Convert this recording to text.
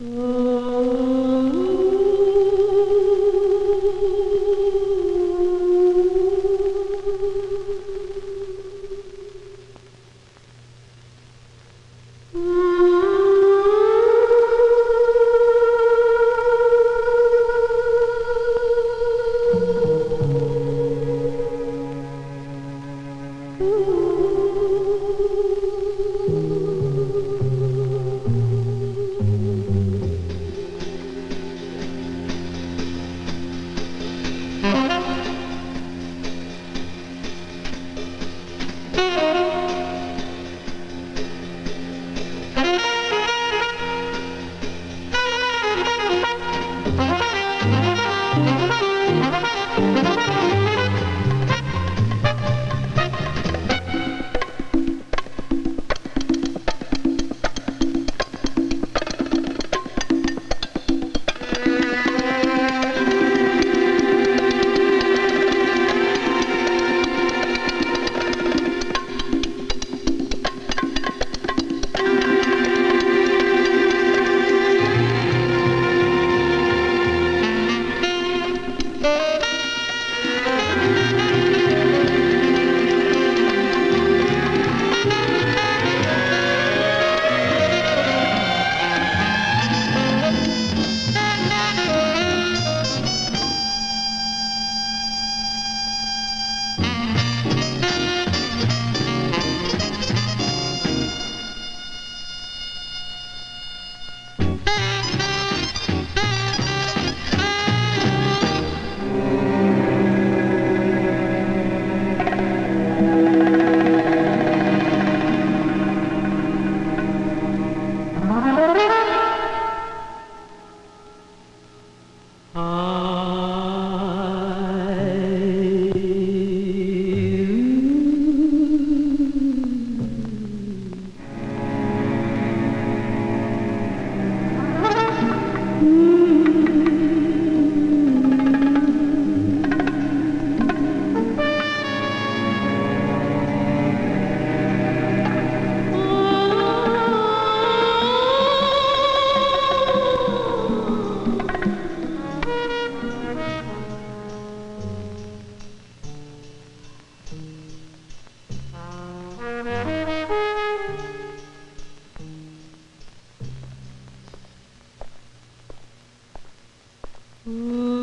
Oh. Mm-hmm. Mm.